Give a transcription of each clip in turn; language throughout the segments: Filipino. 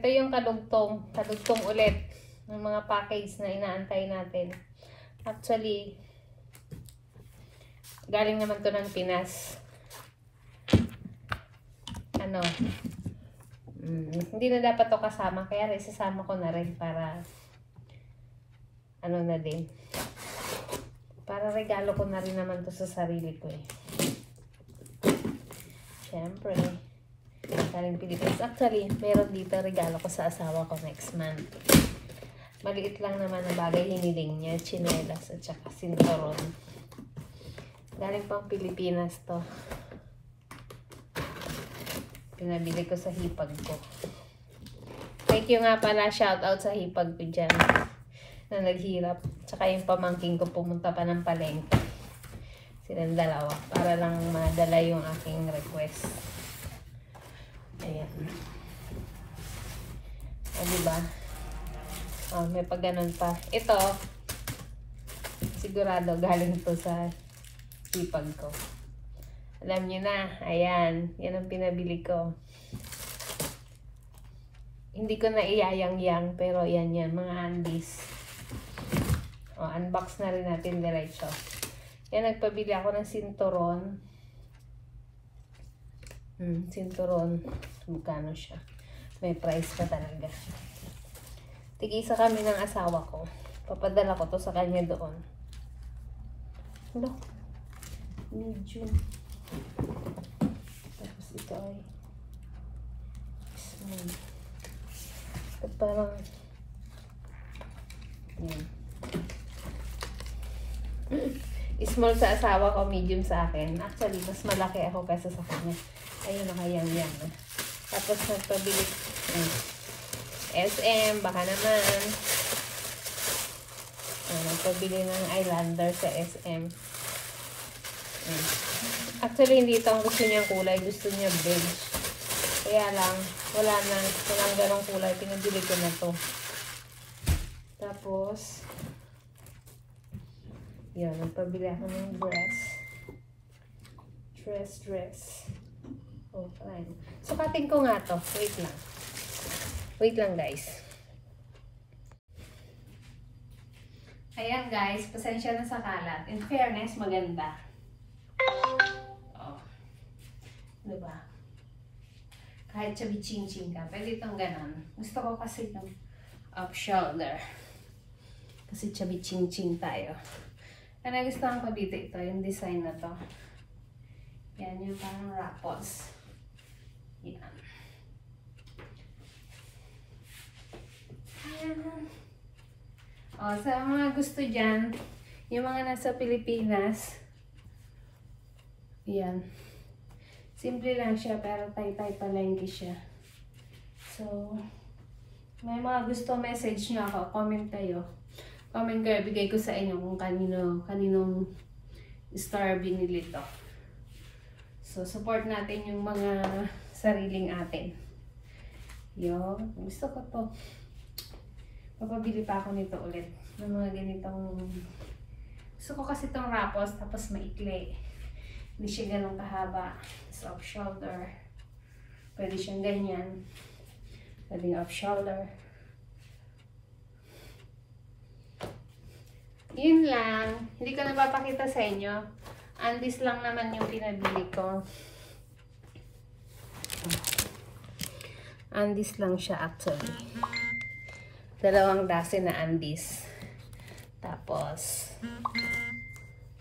Ito yung kadugtong, kadugtong ulit ng mga package na inaantay natin. Actually, galing naman to ng Pinas. Ano, mm, hindi na dapat to kasama, kaya isasama ko na rin para ano na din. Para regalo ko na rin naman to sa sarili ko eh. Siyempre. Galing Pilipinas. Actually, meron dito regalo ko sa asawa ko next month. Maliit lang naman na bagay hiniling niya. Chinelas at saka sinturon. Galing pang Pilipinas to. Pinabili ko sa hipag ko. Thank you nga pala. Shout out sa hipag ko dyan. Na naghirap. Tsaka yung pamangking ko pumunta pa ng palengke. Silang dalawa. Para lang madala yung aking request. Ayan. O, diba? Oh, may pag ganun pa. Ito, sigurado galing to sa ipag ko. Alam niyo na, ayan, yan ang pinabili ko. Hindi ko na iyayang-yang, pero yan yan, mga undies. O, unbox na rin natin diretso. Yan, nagpabili ako ng sinturon. Hmm, sinturon. Magkano siya? May price pa talaga. Tigisa kami ng asawa ko. Papadala ko to sa kanya doon. Hello. Medium. Tapos ito ay small. Ito parang yan. Small sa asawa ko, medium sa akin. Actually, mas malaki ako kaysa sa kanya. Ayun, nakayang yan. Tapos nagpabili. Hmm. SM, baka naman. Ah, nagpabili ng eyeliner sa SM. Hmm. Actually, hindi ito ang gusto niyang kulay. Gusto niya beige. Kaya lang, wala na. Walang ganong kulay. Pinabili ko na to. Tapos, yun, nagpabili ako ng dress. Dress, dress. Oh, fine. Sukatin ko nga to. Wait lang. Wait lang, guys. Ayan, guys. Pasensya na sa kalat. In fairness, maganda. Oh. Diba? Kahit chabi-ching-ching ka. Pwede itong ganon. Gusto ko kasi itong up shoulder. Kasi chabi-ching-ching tayo. Ang nagustuhan ko dito ito, yung design na to. Yan, yung parang rappels. Yan. Ayan. O, sa mga gusto dyan, yung mga nasa Pilipinas, yan. Simple lang siya, pero tay-tay palengke siya. So, may mga gusto message nyo ako, comment kayo. Comment kayo, bigay ko sa inyo kung kanino, kaninong star binili to. So, support natin yung mga sariling atin. Yo, gusto ko to. Papabili pa ako nito ulit. Ng mga ganitong... Gusto ko kasi itong rappels, tapos maikli. Hindi siya ganun kahaba. Soft shoulder. Pwede siyang ganyan. Pwede off shoulder. Yun lang. Hindi ko napapakita sa inyo. Andis lang naman yung pinabili ko. Andis lang siya actually. Dalawang dase na andis. Tapos,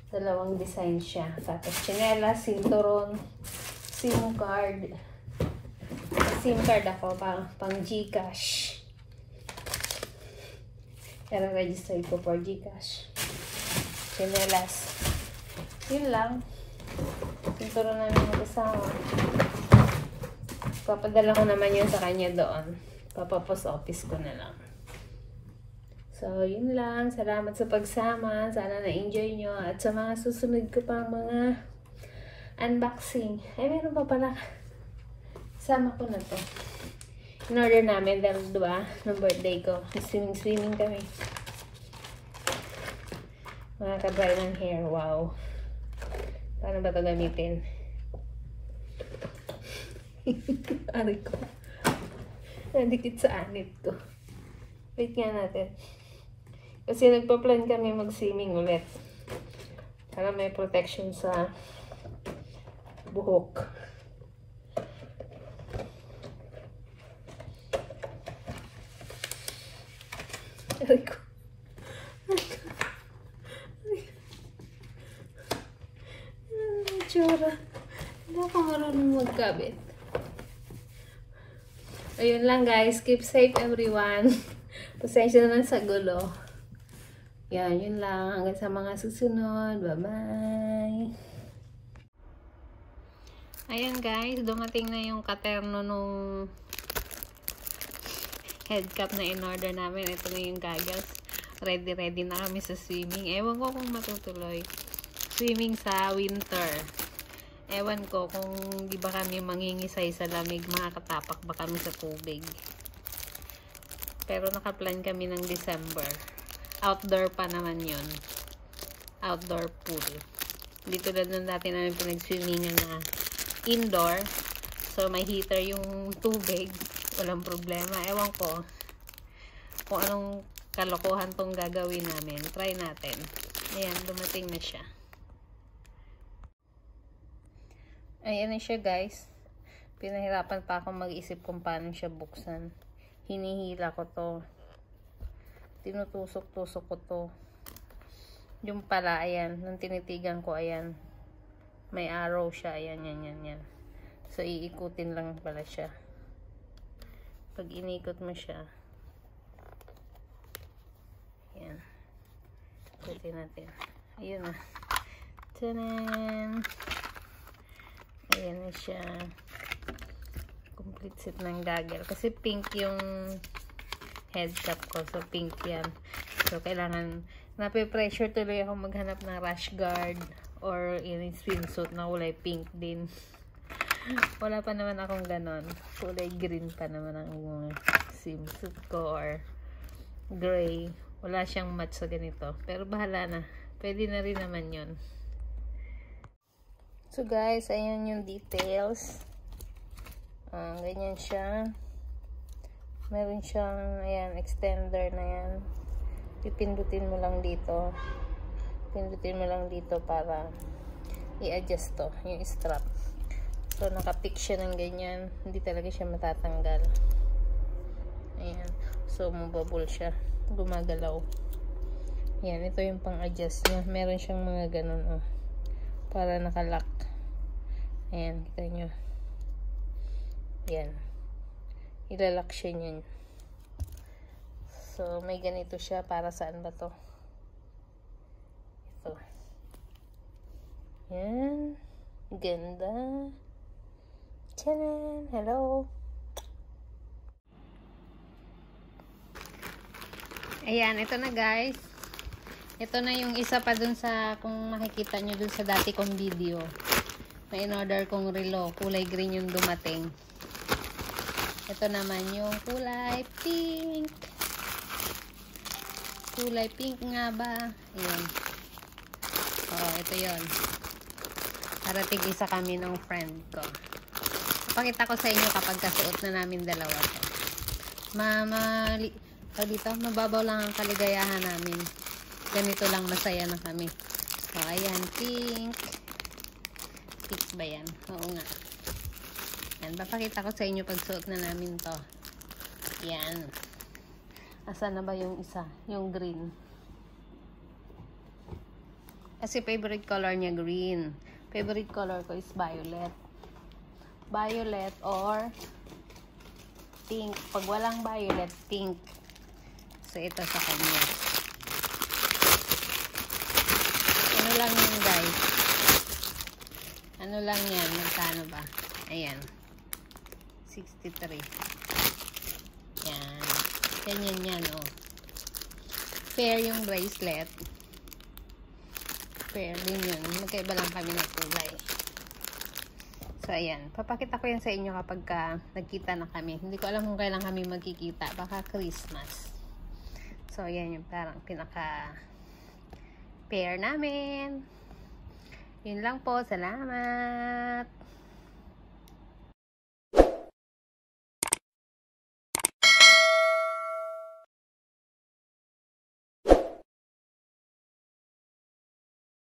dalawang design siya. Tapos, chinela, sinturon, SIM card. SIM card ako, pang, pang Gcash. Pero register ko for Gcash. Chinelas. Yun lang. Sinturon namin mag-asawa. Papadala ko naman yun sa kanya doon. Papapost office ko na lang. So, yun lang. Salamat sa pagsama. Sana na-enjoy nyo. At sa mga susunod ko pang mga unboxing. Ay, meron pa pala. Sama ko na to. In-order namin dahil diba, ng birthday ko. Swimming-swimming kami. Mga ka-dry ng hair. Wow. Paano ba ito gamitin? Ari ko. Nandikit sa anit ko. Wait nga natin. Kasi nagpa-plan kami mag-swimming ulit. Para may protection sa buhok. Aray ko. Aray. Aray. Ah, Tsura. Hindi ako marunong magkabit. Ayun lang guys. Keep safe everyone. Pasensya na lang sa gulo. Yan, yun lang. Hanggang sa mga susunod. Bye-bye. Ayan guys, dumating na yung katerno nung head cap na in-order namin. Ito na yung goggles. Ready, ready na kami sa swimming. Ewan ko kung matutuloy. Swimming sa winter. Ewan ko kung di ba kami mangingisay sa lamig, makakatapak ba kami sa tubig. Pero nakaplan kami ng December. Outdoor pa naman yon Outdoor pool. Dito na nung dati namin pinag-swimming na indoor. So, may heater yung tubig. Walang problema. Ewan ko kung anong kalokohan tong gagawin namin. Try natin. Ayan, dumating na siya. Ayan na siya guys. Pinahirapan pa ako mag-isip kung paano siya buksan. Hinihila ko to. Tinutusok-tusok ko to. Yung pala, ayan. Nung tinitigan ko, ayan. May arrow siya. Ayan, yan, yan, yan. So, iikutin lang pala siya. Pag inikot mo siya, ayan. Ikutin natin. Ayun na. Tanan! Na siya. Complete set ng gaggle. Kasi pink yung head cap ko. So, pink yan. So, kailangan nape-pressure tuloy ako maghanap ng rash guard or yung swimsuit na kulay pink din. Wala pa naman akong ganon. Kulay green pa naman ang swimsuit ko or gray. Wala siyang match sa ganito. Pero bahala na. Pwede na rin naman yon So guys, ayan yung details. Uh, ganyan siya. Meron siyang, ayan, extender na yan. Pipindutin mo lang dito. Pindutin mo lang dito para i-adjust to, yung strap. So, nakapik siya ng ganyan. Hindi talaga siya matatanggal. Ayan. So, mababol siya. Gumagalaw. Ayan, ito yung pang-adjust niya. Meron siyang mga ganun, oh. Para nakalock. Ayan, kita nyo. Ayan. Ilalak siya niyan. So, may ganito siya. Para saan ba to? Ito. Ayan. Ganda. Tiyanan! Hello! Ayan, ito na guys. Ito na yung isa pa dun sa, kung makikita nyo dun sa dati kong video. May in-order kong relo. Kulay green yung dumating. Ito naman yung kulay pink. Kulay pink nga ba? Ayan. Oh, ito yon. Parating isa kami ng friend ko. Pakita ko sa inyo kapag kasuot na namin dalawa to. Mama, o dito, mababaw lang ang kaligayahan namin. Ganito lang masaya na kami. O, ayan, pink. Pink ba yan? Oo nga. Yan, papakita ko sa inyo pag suot na namin to. Yan. Asa na ba yung isa? Yung green. Kasi favorite color niya green. Favorite color ko is violet. Violet or pink. Pag walang violet, pink. So, ito sa kanya. Ano lang yan, guys? Ano lang yan? Magkano ba? Ayan. 63. Yan. Ganyan yan, oh. Fair yung bracelet. Fair din yun. Magkaiba lang kami ng kulay. So, ayan. Papakita ko yan sa inyo kapag ka nagkita na kami. Hindi ko alam kung kailan kami magkikita. Baka Christmas. So, ayan yung parang pinaka pair namin. Yun lang po. Salamat.